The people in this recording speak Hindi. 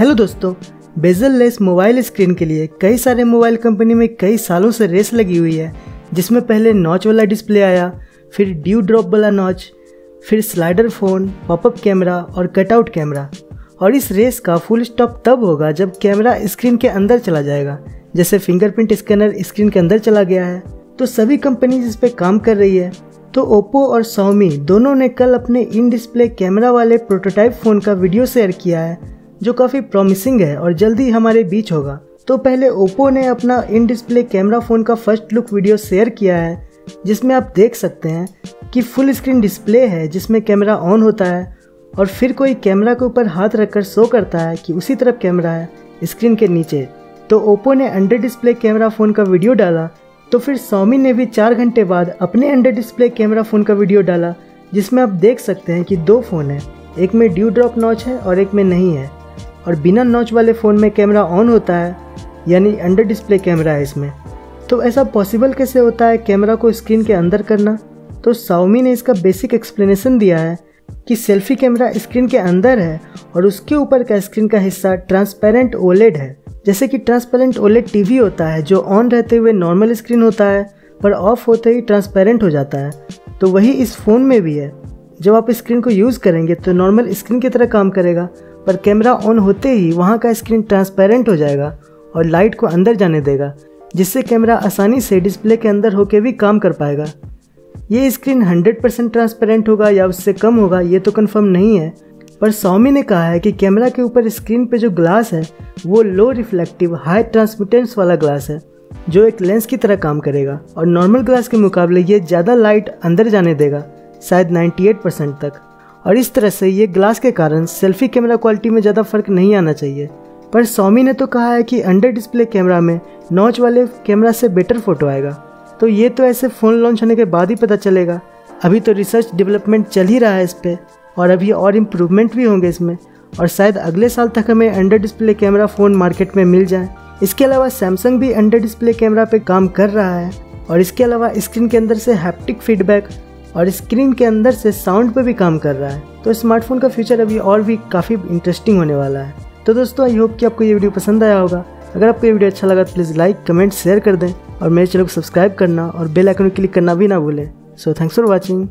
हेलो दोस्तों बेजल लेस मोबाइल स्क्रीन के लिए कई सारे मोबाइल कंपनी में कई सालों से रेस लगी हुई है, जिसमें पहले नॉच वाला डिस्प्ले आया, फिर ड्यू ड्रॉप वाला नॉच फिर स्लाइडर फ़ोन पॉपअप कैमरा और कटआउट कैमरा और इस रेस का फुल स्टॉप तब होगा जब कैमरा स्क्रीन के अंदर चला जाएगा, जैसे फिंगरप्रिंट स्कैनर स्क्रीन के अंदर चला गया है। तो सभी कंपनीज़ इस पर काम कर रही है। तो ओप्पो और सोमी दोनों ने कल अपने इन डिस्प्ले कैमरा वाले प्रोटोटाइप फ़ोन का वीडियो शेयर किया है। जो काफ़ी प्रॉमिसिंग है और जल्दी हमारे बीच होगा। तो पहले ओप्पो ने अपना इन डिस्प्ले कैमरा फ़ोन का फ़र्स्ट लुक वीडियो शेयर किया है, जिसमें आप देख सकते हैं कि फुल स्क्रीन डिस्प्ले है, जिसमें कैमरा ऑन होता है और फिर कोई कैमरा के ऊपर हाथ रखकर शो करता है कि उसी तरफ़ कैमरा है स्क्रीन के नीचे। तो ओप्पो ने अंडर डिस्प्ले कैमरा फ़ोन का वीडियो डाला तो फिर सोमी ने भी चार घंटे बाद अपने अंडर डिस्प्ले कैमरा फ़ोन का वीडियो डाला, जिसमें आप देख सकते हैं कि दो फ़ोन है, एक में ड्यू ड्रॉप नॉच है और एक में नहीं है। और बिना नॉच वाले फ़ोन में कैमरा ऑन होता है, यानी अंडर डिस्प्ले कैमरा है इसमें। तो ऐसा पॉसिबल कैसे होता है कैमरा को स्क्रीन के अंदर करना? तो साउमी ने इसका बेसिक एक्सप्लेनेशन दिया है कि सेल्फी कैमरा स्क्रीन के अंदर है और उसके ऊपर का स्क्रीन का हिस्सा ट्रांसपेरेंट ओलेड है। जैसे कि ट्रांसपेरेंट ओलेड टीवी होता है, जो ऑन रहते हुए नॉर्मल स्क्रीन होता है, पर ऑफ़ होते ही ट्रांसपेरेंट हो जाता है। तो वही इस फ़ोन में भी है। जब आप स्क्रीन को यूज़ करेंगे तो नॉर्मल स्क्रीन की तरह काम करेगा। पर कैमरा ऑन होते ही वहाँ का स्क्रीन ट्रांसपेरेंट हो जाएगा और लाइट को अंदर जाने देगा, जिससे कैमरा आसानी से डिस्प्ले के अंदर होकर भी काम कर पाएगा। ये स्क्रीन 100% ट्रांसपेरेंट होगा या उससे कम होगा, ये तो कंफर्म नहीं है, पर सौमी ने कहा है कि कैमरा के ऊपर स्क्रीन पे जो ग्लास है, वो लो रिफ्लेक्टिव हाई ट्रांसमिटेंस वाला ग्लास है, जो एक लेंस की तरह काम करेगा और नॉर्मल ग्लास के मुकाबले ये ज़्यादा लाइट अंदर जाने देगा, शायद 98 परसेंट तक। और इस तरह से ये ग्लास के कारण सेल्फी कैमरा क्वालिटी में ज़्यादा फ़र्क नहीं आना चाहिए। पर सोमी ने तो कहा है कि अंडर डिस्प्ले कैमरा में नॉच वाले कैमरा से बेटर फ़ोटो आएगा। तो ये तो ऐसे फ़ोन लॉन्च होने के बाद ही पता चलेगा। अभी तो रिसर्च डेवलपमेंट चल ही रहा है इस पर और अभी और इम्प्रूवमेंट भी होंगे इसमें। और शायद अगले साल तक हमें under display camera phone market में मिल जाए। इसके अलावा सैमसंग भी अंडर डिस्प्ले कैमरा पे काम कर रहा है। और इसके अलावा स्क्रीन के अंदर से हैप्टिक फीडबैक और स्क्रीन के अंदर से साउंड पर भी काम कर रहा है। तो स्मार्टफ़ोन का फ्यूचर अभी और भी काफ़ी इंटरेस्टिंग होने वाला है। तो दोस्तों आई होप कि आपको ये वीडियो पसंद आया होगा। अगर आपको ये वीडियो अच्छा लगा तो प्लीज़ लाइक कमेंट शेयर कर दें। और मेरे चैनल को सब्सक्राइब करना और बेल आइकन क्लिक करना भी ना भूलें। So thanks for watching